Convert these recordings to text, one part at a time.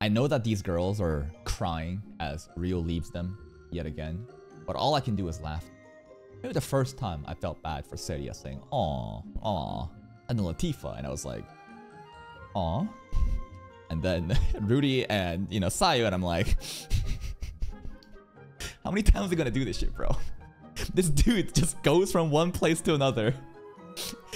I know that these girls are crying as Rio leaves them yet again, but all I can do is laugh. Maybe the first time I felt bad for Celia saying, aw, aw, and Latifa, and I was like, aw. And then Rudy and, you know, Sayu, and I'm like, how many times are we gonna do this shit, bro? This dude just goes from one place to another.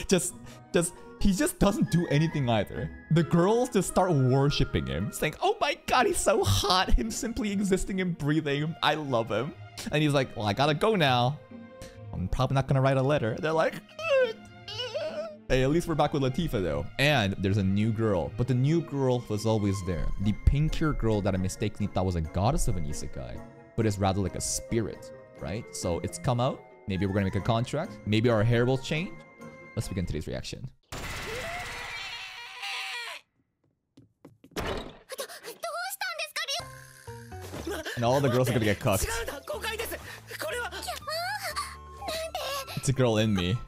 just, just, he just doesn't do anything either. The girls just start worshipping him, saying, oh my god, he's so hot. Him simply existing and breathing. I love him. And he's like, well, I gotta go now. I'm probably not gonna write a letter. They're like, Hey, at least we're back with Latifa though. And there's a new girl, but the new girl was always there. The pinkier girl that I mistakenly thought was a goddess of an isekai, but is rather like a spirit, right? So it's come out. Maybe we're gonna make a contract. Maybe our hair will change. Let's begin today's reaction. And all the girls are gonna get cucked. It's a girl in me.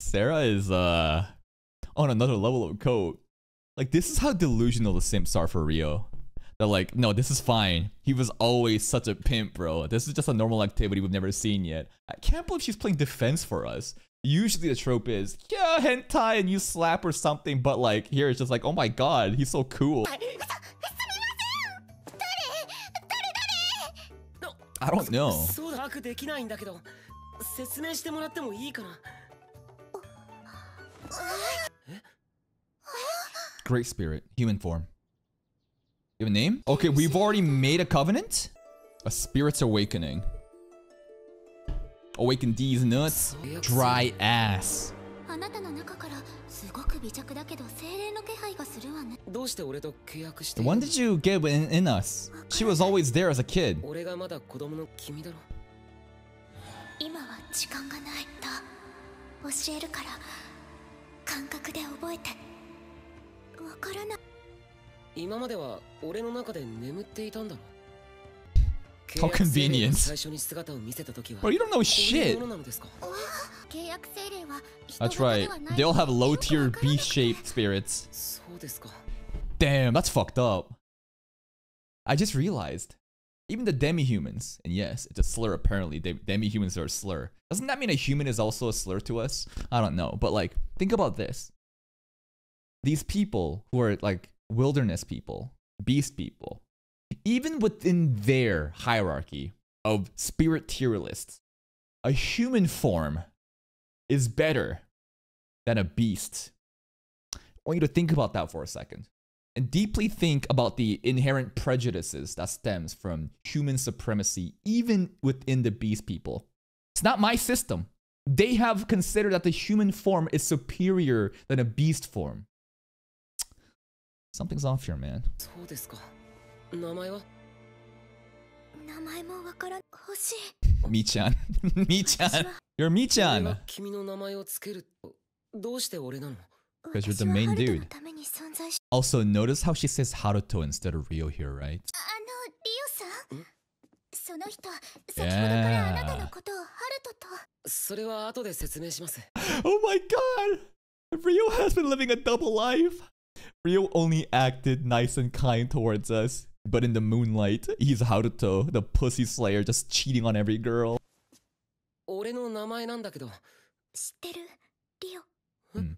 Sarah is uh on another level of code. Like this is how delusional the Sims are for Rio. They're like, no, this is fine. He was always such a pimp, bro. This is just a normal activity we've never seen yet. I can't believe she's playing defense for us. Usually the trope is, yeah, hentai and you slap or something, but like here it's just like, oh my god, he's so cool. I don't know. Great spirit, human form. You have a name? Okay, we've already made a covenant? A spirit's awakening. Awaken these nuts. Dry ass. あなたの中からすごく微弱だけど精霊の気配がするわねどうして俺と契約して When did you get in, in us? She was always there as a kid. 俺がまだ子供の君だろ今は時間がないと教えるから感覚で覚えてわからない 今までは俺の中で眠っていたんだろ How convenient. 最初に姿を見せた時は Bro, you don't know こういう shit. ものなのですか契約精霊は人 That's 型 right. ではない They'll have low よく tier わからない B shaped spirits. そうですか Damn, that's fucked up. I just realized. Even the demi humans, and yes, it's a slur apparently. Demi humans are a slur. Doesn't that mean a human is also a slur to us? I don't know. But like, think about this. These people who are like wilderness people, beast people, even within their hierarchy of spirit tier lists, a human form is better than a beast. I want you to think about that for a second and deeply think about the inherent prejudices that stems from human supremacy even within the beast people. It's not my system. They have considered that the human form is superior than a beast form. Something's off here, man. そうですか名前は名前もわからん欲しい Mi-chan. Mi-chan. You're 俺 Mi-chan. が君の名前をつけるとどうして俺なの Because you're the 私は main ハルト dude. のために存在し Also, notice how she says Haruto instead of Rio here, right? あのリオさんその人先ほどからあなたのことをハルトとそれは後で説明します Oh my god! Rio has been living a double life. Ryo only acted nice and kind towards us, but in the moonlight, he's Haruto, the pussy slayer, just cheating on every girl. Hmm. hmm.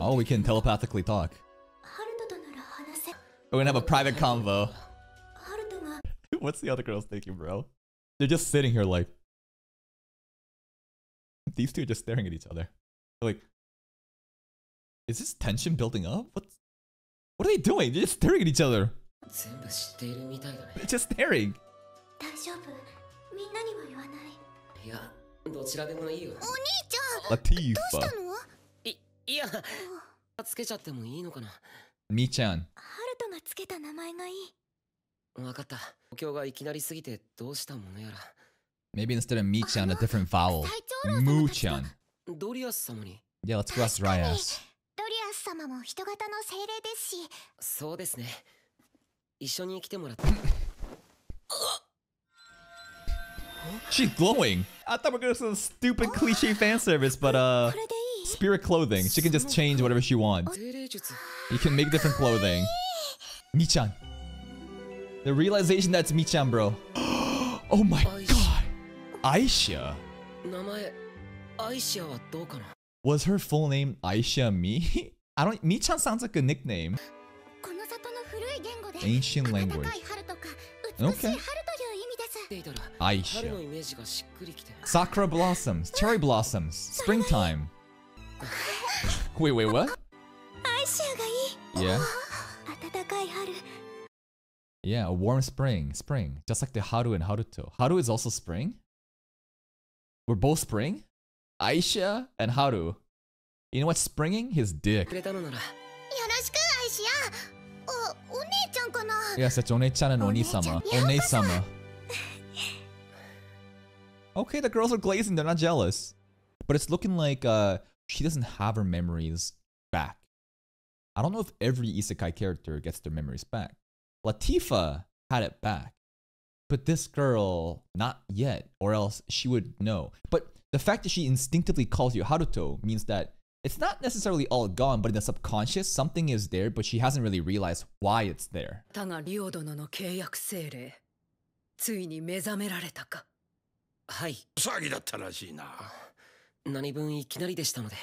Oh, we can telepathically talk. We're gonna have a private convo. What's the other girls thinking, bro? They're just sitting here like... These two are just staring at each other. They're like, is this tension building up? What's. What are they doing? They're just staring at each other. 全部知っているみたいだね They're just staring. 大丈夫みんなには言わないいやどちらでもいいよお兄ちゃん Latifa. どうしたのいいやつけちゃってもいいのかな Mi-chan. ハルトがつけた名前がいいわかった今日がいきなりすぎてどうしたものやら Maybe instead of Mi-chan, a different vowel. 最長老様たちと Mu-chan. ドリアス様に Yeah, let's go ask 様も人型の精霊ですしそうですね一緒に来てもらって She's glowing. I thought we were gonna do some stupid cliche fan service, but uh, spirit clothing. She can just change whatever she wants. You can make different clothing. Michan. The realization that's Michan, bro. oh my god. Aisha. 名前アイシアはどうかな Was her full name Aisha Mi? I don't. Michan sounds like a nickname. Ancient language. Okay. Aisha. Sakura blossoms, cherry blossoms, springtime. wait, wait, what? Yeah. Oh, yeah, a warm spring, spring. Just like the Haru and Haruto. Haru is also spring? We're both spring? Aisha and Haru. You know what's springing? His dick. Yes, it's Onechan and Onisama. Onesama. Okay, the girls are glazing. They're not jealous. But it's looking like uh, she doesn't have her memories back. I don't know if every isekai character gets their memories back. Latifa had it back. But this girl, not yet, or else she would know. But the fact that she instinctively calls you Haruto means that it's not necessarily all gone, but in the subconscious, something is there, but she hasn't really realized why it's there. だがリオ殿の契約精霊ついに目覚められたかはい騒ぎだったらしいな何分いきなりでしたので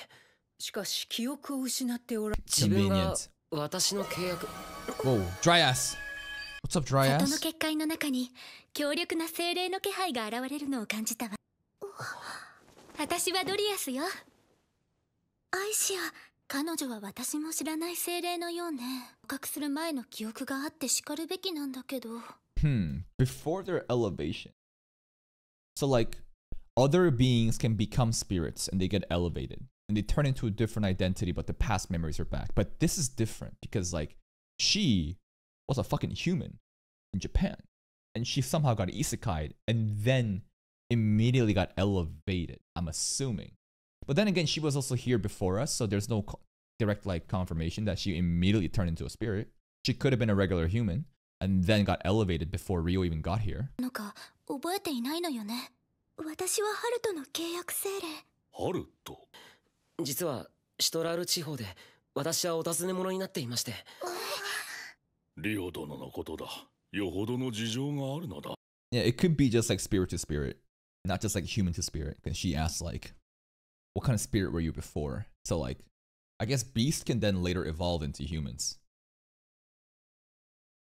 しかし記憶を失っておら自分が Convenient. 私の契約 Whoa, dry ass. What's up, dry 里の ass? 結界の中に強力な精霊の気配が現れるのを感じたわ私はドリアスよ アイシア彼女は私も知らない精霊のようね捕獲する前の記憶があって叱るべきなんだけど Hmm. Before their elevation. So, like, other beings can become spirits and they get elevated and they turn into a different identity, but the past memories are back. But this is different because, like, she was a fucking human in Japan and she somehow got isekai'd and then immediately got elevated. I'm assuming. But then again, she was also here before us, so there's no co- direct like confirmation that she immediately turned into a spirit. She could have been a regular human and then got elevated before Rio even got here. なんか覚えていないのよね私はハルとの契約精霊ハルト実はシュトラール地方で私はお尋ね者になっていましてリオ殿のことだよほどの事情があるのだ Yeah, it could be just like spirit to spirit, not just like human to spirit. Because she asked like, "What kind of spirit were you before?" So like, I guess beast can then later evolve into humans.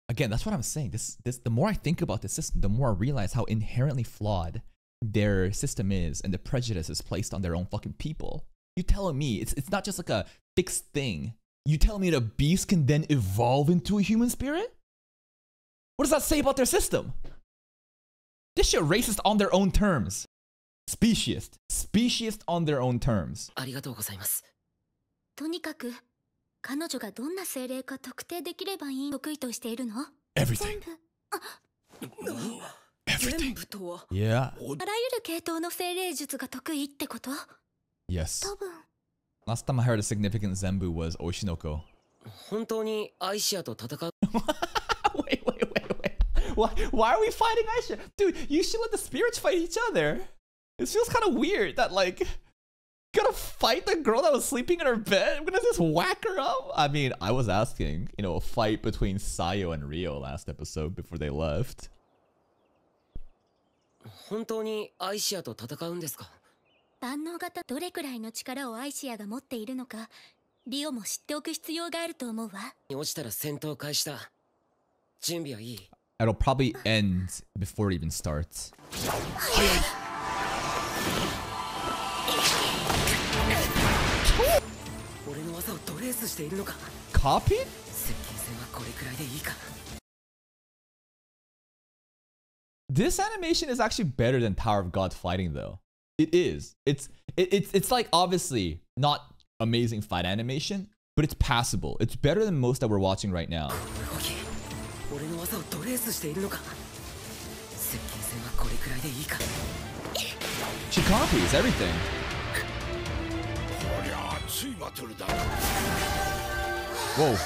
Again, that's what I'm saying. This this the more I think about the system, the more I realize how inherently flawed their system is and the prejudices placed on their own fucking people. You telling me it's it's not just like a fixed thing. You telling me that a beast can then evolve into a human spirit? What does that say about their system? This shit racist on their own terms. Speciest. Speciest on their own terms. ありがとうございますとにかく彼女がどんな精霊か特定できればいい得意としているの Everything. 全部全 Everything. 部とは Yeah. あらゆる系統の精霊術が得意ってこと Yes. 多分 Last time I heard a significant Zenbu was Oshinoko. 本当にアイシアと戦う wait, wait, wait, wait. Why, why are we fighting Aisha? Dude, you should let the spirits fight each other. It feels kind of weird that, like, gonna fight the girl that was sleeping in her bed? I'm gonna just whack her up? I mean, I was asking, you know, a fight between Sayo and Rio last episode before they left. 本当にアイシアと戦うんですか万能型どれくらいの力をアイシアが持っているのかリオも知っておく必要があると思うわ落ちたら戦闘開始だ準備はいい It'll probably end before it even starts. 俺の技をトレースしているのかカピ接近戦はこれくらいでいいか This animation is actually better than Tower of God fighting though. It is. It's it, it's it's like obviously not amazing fight animation, but it's passable. It's better than most that we're watching right now. She copies everything. Whoa.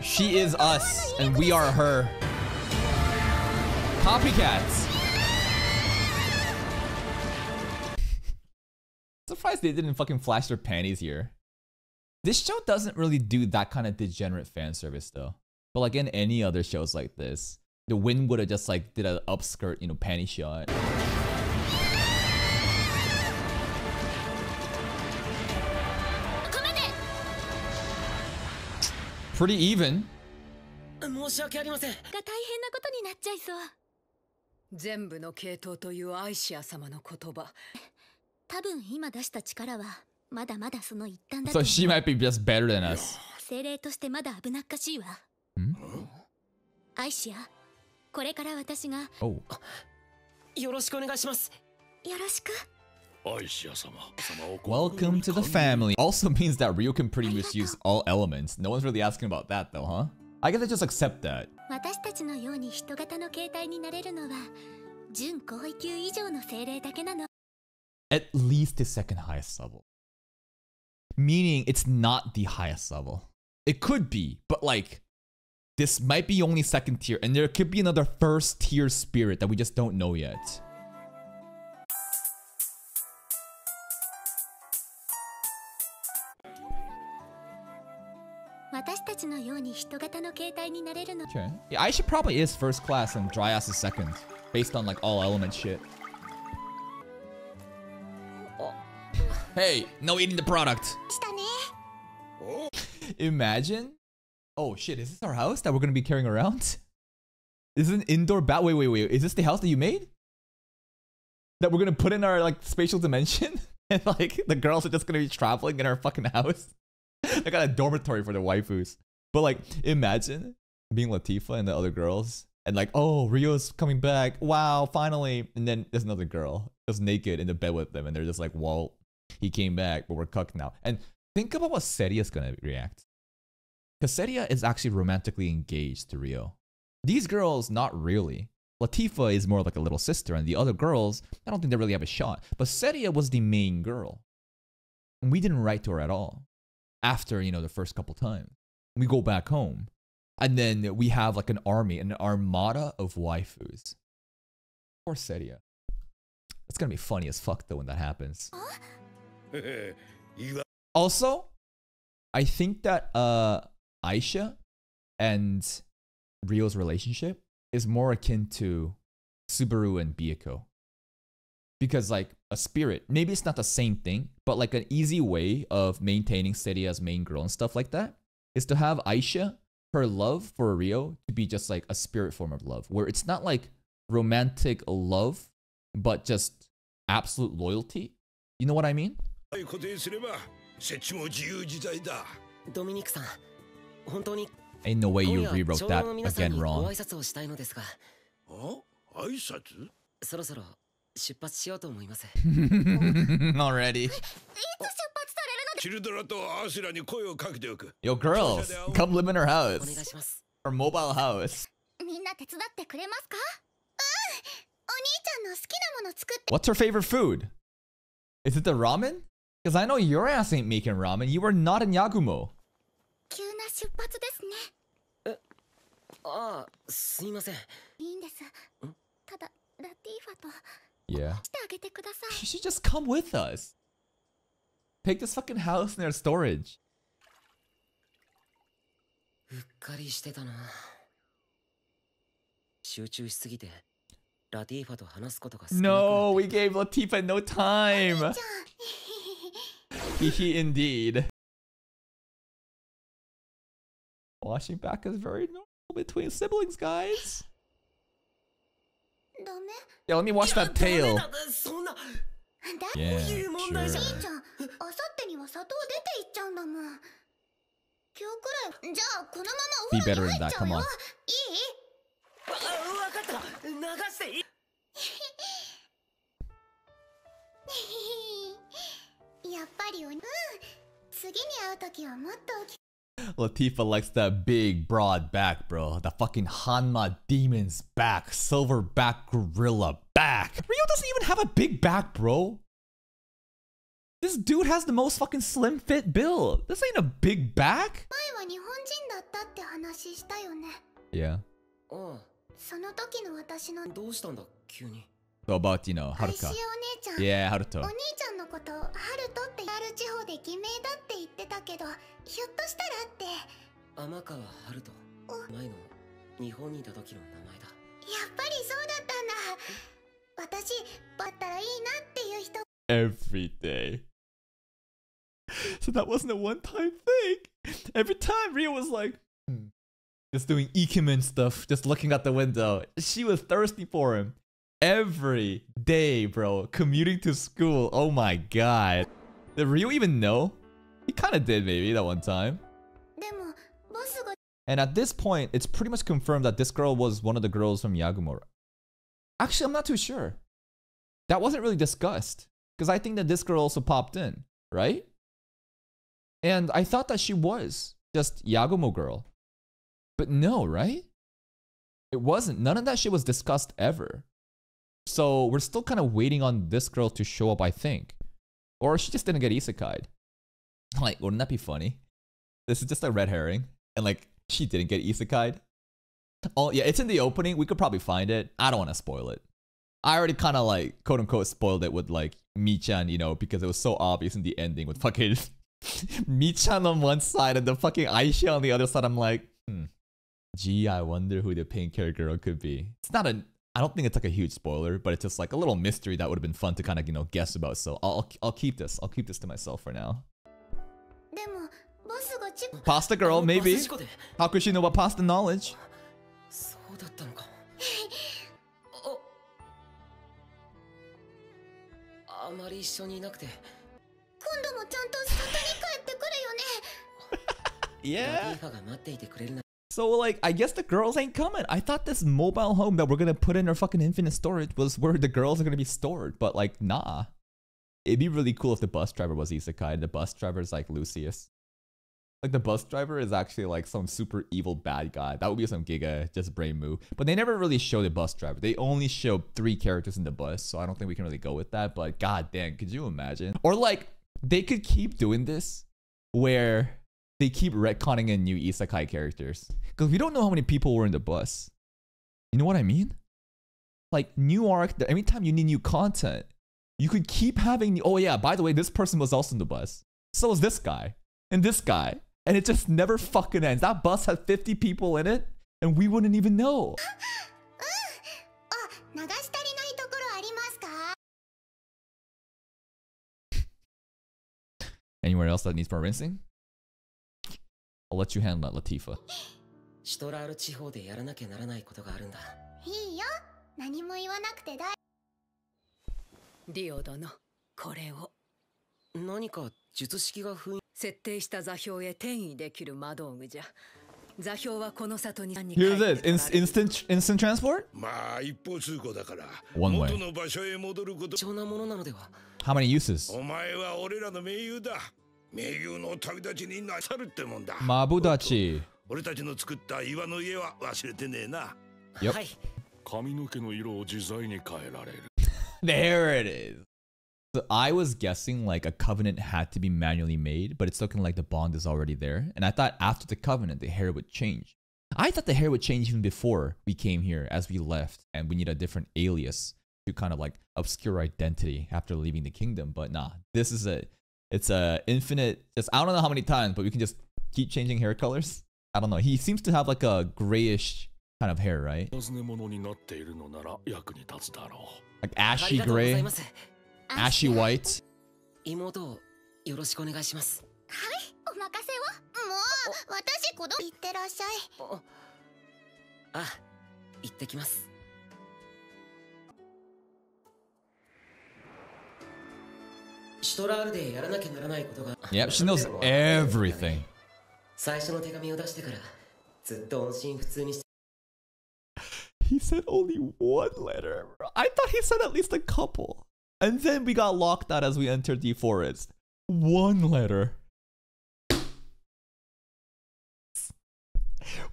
She is us, and we are her. Copycats. they didn't fucking flash their panties here. This show doesn't really do that kind of degenerate fan service though. But like in any other shows like this, the wind would have just like did an upskirt, you know, panty shot. ごめんね Pretty even. 申し訳ありませんが大変なことになっちゃいそう全部の系統というアイシア様の言葉 多分今出した力はまだまだその一端だ So と思う she might be just better than us. 精霊としてまだ危なっかしいわんアイシアこれから私が Oh. よろしくお願いしますよろしく Welcome to the family. Also means that Rio can pretty much use all elements. No one's really asking about that though, huh? I guess I just accept that. 私たちのように人型の形態になれるのは準高位級以上の精霊だけなの at least the second highest level. Meaning it's not the highest level. It could be, but like this might be only second tier and there could be another first tier spirit that we just don't know yet. Okay. Yeah, I should probably is first class and Dryas is second, based on like all element shit. Hey, no eating the product. Imagine. Oh shit, is this our house that we're gonna be carrying around? This is an indoor bat. Wait, wait, wait. Is this the house that you made? That we're gonna put in our like spatial dimension? and like the girls are just gonna be traveling in our fucking house? I got a dormitory for the waifus. But like, imagine being Latifa and the other girls. And like, oh, Rio's coming back. Wow, finally. And then there's another girl just naked in the bed with them. And they're just like, Walt he came back, but we're cucked now. And think about what Celia's gonna react. Because Celia is actually romantically engaged to Rio. These girls, not really. Latifa is more like a little sister, and the other girls, I don't think they really have a shot. But Celia was the main girl. And we didn't write to her at all. After, you know, the first couple times. We go back home. And then we have like an army, an armada of waifus. Poor Celia. It's gonna be funny as fuck though when that happens. いわ Also, I think that uh Aisha and Rio's relationship is more akin to Subaru and Beako. Because like a spirit, maybe it's not the same thing, but like an easy way of maintaining Celia as main girl and stuff like that is to have Aisha, her love for Rio, to be just like a spirit form of love, where it's not like romantic love, but just absolute loyalty. You know what I mean? 固定すれば設置も自由自在だドミニクさん本当に Ain't no way 今 you 夜 rewrote 長 that 老の皆さん again にご wrong. 挨拶をしたいのですがあ挨拶そろそろ出発しようと思います Already. チルドラとアーシュラに声をかけておく Yo, girls, come live in her お願い house. します Her mobile house. みんな手伝ってくれますかうんお兄ちゃんの好きなもの作って What's her favorite food? Is it the ramen? Because I know your ass ain't making ramen. You are not in Yagumo. Yeah. She should just come with us. Take this fucking house in their storage. No, we gave Latifa no time. he indeed. Washing back is very normal between siblings, guys. Yeah, let me wash that tail. Yeah, sure. Be better than that, come on. いわわかった流していいいやっぱりおうん次に会う時はもっと大き Latifa likes that big, broad back, bro. The fucking Hanma demon's back. Silverback gorilla back. Rio doesn't even have a big back, bro. This dude has the most fucking slim fit build. This ain't a big back. 前は日本人だったって話したよね Yeah. あその時の私のあどうしたんだ急に So about, you know, Haruka. Yeah, お Haruto. 兄ちゃんのことハルトってある地方で偽名だって言ってたけどひょっとしたらってや天川春人前の日本にいた時の名前だっぱりそうだったんだ私だったらいいなっていう人 Every day. So that wasn't a one time thing. Every time Rio was like, hmm, just doing Ikemen stuff, just looking out the window. She was thirsty for him. every day, bro. Commuting to school. Oh my god. Did Ryu even know? He kind of did maybe that one time. And at this point, it's pretty much confirmed that this girl was one of the girls from Yagumura. Actually, I'm not too sure. That wasn't really discussed. Because I think that this girl also popped in, right? And I thought that she was just Yagumo girl. But no, right? It wasn't. None of that shit was discussed ever. So we're still kind of waiting on this girl to show up, I think. Or she just didn't get isekai'd. Like, wouldn't that be funny? This is just a red herring. And like, she didn't get isekai'd. Oh, yeah, it's in the opening. We could probably find it. I don't want to spoil it. I already kind of like, quote unquote, spoiled it with like Michan, you know, because it was so obvious in the ending with fucking Michan on one side and the fucking Aisha on the other side. I'm like, hmm. Gee, I wonder who the pink hair girl could be. It's not a. I don't think it's like a huge spoiler, but it's just like a little mystery that would have been fun to kind of, you know, guess about. So I'll, I'll keep this. I'll keep this to myself for now. Pasta girl, maybe. How could she know about pasta knowledge? yeah. So like, I guess the girls ain't coming. I thought this mobile home that we're gonna put in our fucking infinite storage was where the girls are gonna be stored, but like, nah. It'd be really cool if the bus driver was Isekai and the bus driver is like Lucius. Like the bus driver is actually like some super evil bad guy. That would be some Giga, just brain move. But they never really show the bus driver. They only show three characters in the bus, so I don't think we can really go with that. But god damn, could you imagine? Or like, they could keep doing this where they keep retconning in new isekai characters. Because we don't know how many people were in the bus. You know what I mean? Like, new arc, every time you need new content, you could keep having, oh yeah, by the way, this person was also in the bus. So was this guy. And this guy. And it just never fucking ends. That bus had 50 people in it, and we wouldn't even know. Anywhere else that needs more rinsing? I'll let you handle that, Latifa. シュトラール地方でやらなきゃならないことがあるんだいいよ何も言わなくて大リオ殿これを何か術式が封印設定した座標へ転移できる魔道具じゃ座標はこの里に Here's this In- instant instant transport. まあ一方通行だから One way. 元の場所へ戻ること貴重なものなのでは How many uses? お前は俺らの盟友だ 盟友の旅立ちになさるってもんだ Mabudachi. 俺たちの作った岩の家は忘れてねえな Yep. はい髪の毛の色を自在に変えられる There it is. So I was guessing like a covenant had to be manually made, but it's looking like the bond is already there. And I thought after the covenant, the hair would change. I thought the hair would change even before we came here as we left, and we need a different alias to kind of like obscure identity after leaving the kingdom. But nah, this is a it's a infinite. Just I don't know how many times, but we can just keep changing hair colors. I don't know. He seems to have like a grayish kind of hair, right? 尋ね者になっているのなら役に立つだろ Like あり ashy がとうござい gray, ます ashy white. 妹をよろしくお Yep, she knows everything. he said only one letter. Bro. I thought he said at least a couple. And then we got locked out as we entered the forest. One letter.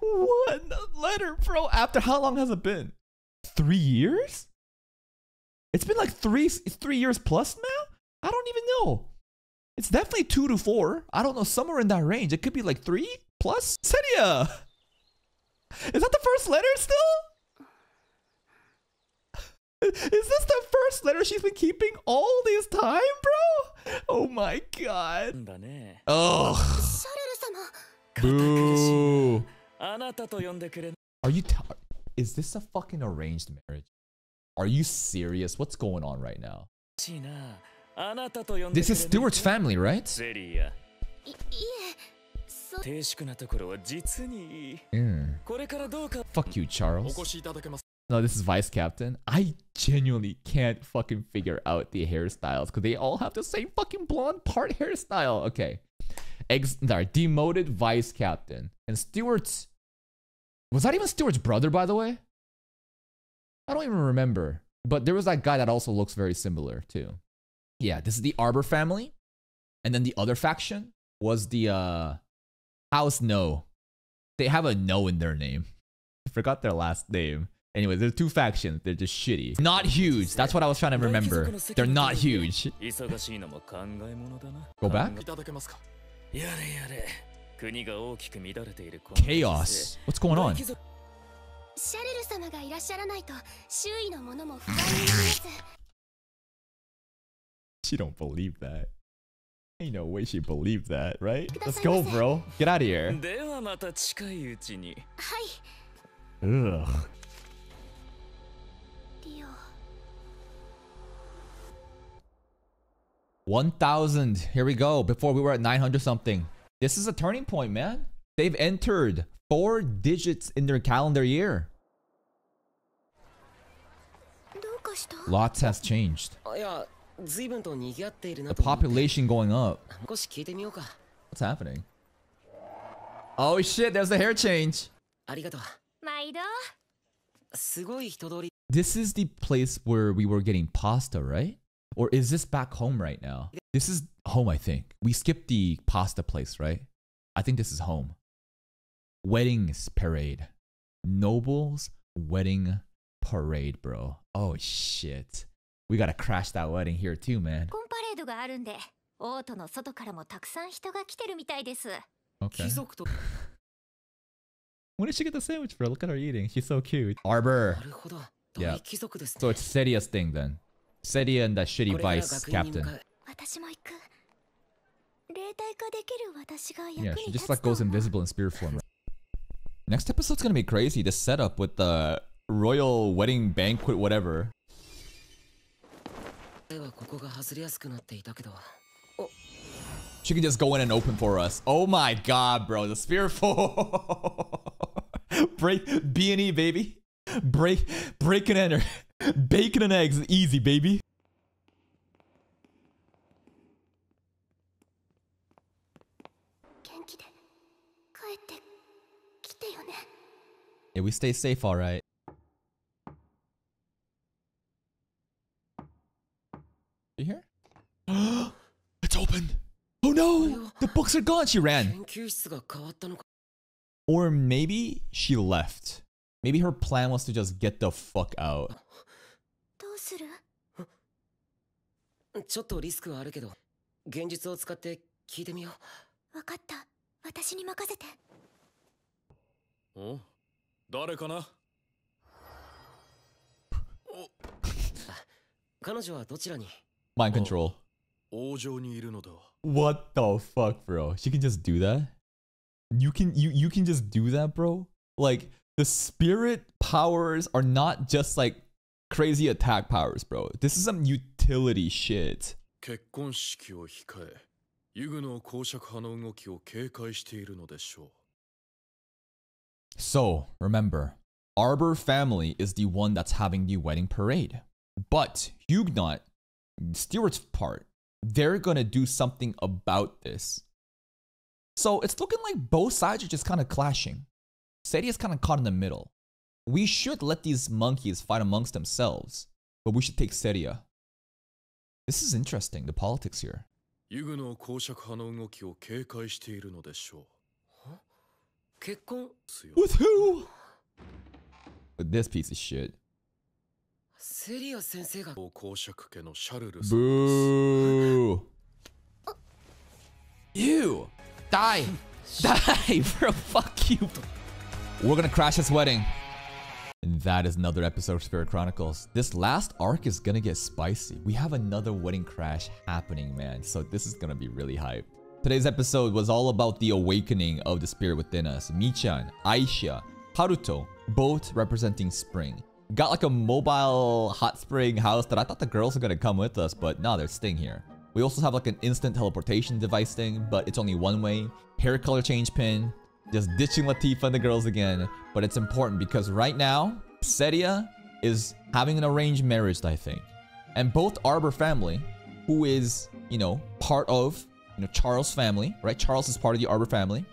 One letter, bro. After how long has it been? Three years? It's been like three, three years plus now? I don't even know. It's definitely two to four. I don't know, somewhere in that range. It could be like three plus Celia. Is that the first letter still? Is this the first letter she's been keeping all this time, bro? Oh my god. Oh. Boo. Are you? is this a fucking arranged marriage? Are you serious? What's going on right now? This is Stewart's family, right? Yeah. Fuck you, Charles. No, this is Vice Captain. I genuinely can't fucking figure out the hairstyles because they all have the same fucking blonde part hairstyle. Okay. Ex sorry, demoted Vice Captain. And Stewart's... Was that even Stewart's brother, by the way? I don't even remember. But there was that guy that also looks very similar, too. Yeah, this is the Arbor family. And then the other faction was the uh House No. They have a no in their name. I forgot their last name. Anyway, there's two factions. They're just shitty. Not huge. That's what I was trying to remember. They're not huge. 忙しいのも考え物だな Go back? いただけますかやれやれ国が大きく乱れているこの Chaos. What's going 大 on? 貴族シャルル様がいらっしゃらないと周囲のものも不安になります she don't believe that. Ain't no way she believe that, right? Let's go, bro. Get out of here. Ugh. One thousand. Here we go. Before we were at nine hundred something. This is a turning point, man. They've entered four digits in their calendar year. Lots has changed. Oh, the population going up. What's happening? Oh shit, there's the hair change. This is the place where we were getting pasta, right? Or is this back home right now? This is home, I think. We skipped the pasta place, right? I think this is home. Weddings parade. Nobles wedding parade, bro. Oh shit. We gotta crash that wedding here too, man. When did she get the sandwich for? Look at her eating. She's so cute. Arbor. Yeah. So it's Celia's thing then. Celia and that shitty vice captain. Yeah, she just like goes invisible in spirit form. Next episode's gonna be crazy. The setup with the royal wedding banquet, whatever. She can just go in and open for us. Oh my god, bro. The spear full. Break B&E, baby. Break, break and enter. Bacon and eggs. Easy, baby. Yeah, we stay safe, all right. You hear? it's open. Oh no! The books are gone. She ran. 研究室が変わったのか Or maybe she left. Maybe her plan was to just get the fuck out. どうするちょっとリスクはあるけど現実を使って聞いてみようわかった私に任せてお誰かな彼女はどちらに Mind control. 王城にいるのだ What the fuck, bro? She can just do that? You can you you can just do that, bro? Like the spirit powers are not just like crazy attack powers, bro. This is some utility shit. 結婚式を控えユグの公爵派の動きを警戒しているのでしょ So, remember, Arbor family is the one that's having the wedding parade. But Huguenot, Stewart's part, they're going to do something about this. So it's looking like both sides are just kind of clashing. Sadia's kind of caught in the middle. We should let these monkeys fight amongst themselves, but we should take Celia. This is interesting, the politics here. ユグの公爵派の動きを警戒しているのでしょう。結婚 With who? With this piece of shit. セリア先生が公爵家のシャルルさん Boo. You. Die. Die, bro. Fuck you. We're gonna crash this wedding. And that is another episode of Spirit Chronicles. This last arc is gonna get spicy. We have another wedding crash happening, man. So this is gonna be really hype. Today's episode was all about the awakening of the spirit within us. Michan, Aisha, Haruto, both representing spring. Got like a mobile hot spring house that I thought the girls were gonna come with us, but no, they're staying here. We also have like an instant teleportation device thing, but it's only one way. Hair color change pin, just ditching Latifa and the girls again. But it's important because right now, Celia is having an arranged marriage, I think. And both Arbor family, who is, you know, part of, you know, Charles' family, right? Charles is part of the Arbor family.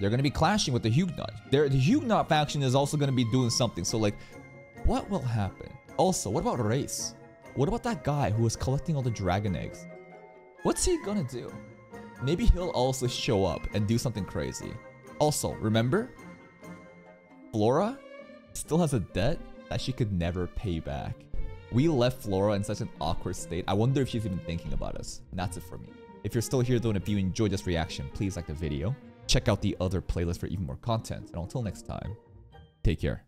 They're gonna be clashing with the Huguenot. They're, the Huguenot faction is also gonna be doing something. So like, what will happen? Also, what about Race? What about that guy who was collecting all the dragon eggs? What's he gonna do? Maybe he'll also show up and do something crazy. Also, remember? Flora still has a debt that she could never pay back. We left Flora in such an awkward state. I wonder if she's even thinking about us. And that's it for me. If you're still here though, and if you enjoyed this reaction, please like the video. Check out the other playlist for even more content. And until next time, take care.